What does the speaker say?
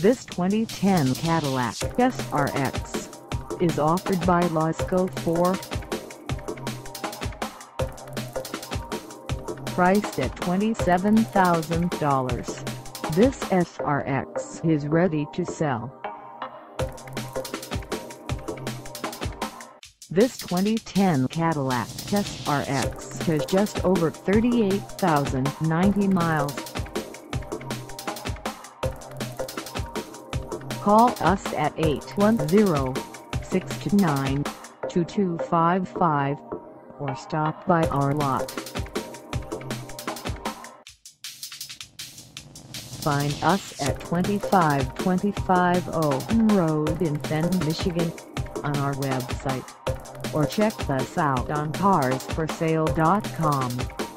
This 2010 Cadillac SRX is offered by Lasco Ford. Priced at $27,000, this SRX is ready to sell. This 2010 Cadillac SRX has just over 38,090 miles. Call us at 810-629-2255 or stop by our lot. Find us at 2525 Owen Road in Fenton, Michigan on our website or check us out on carsforsale.com.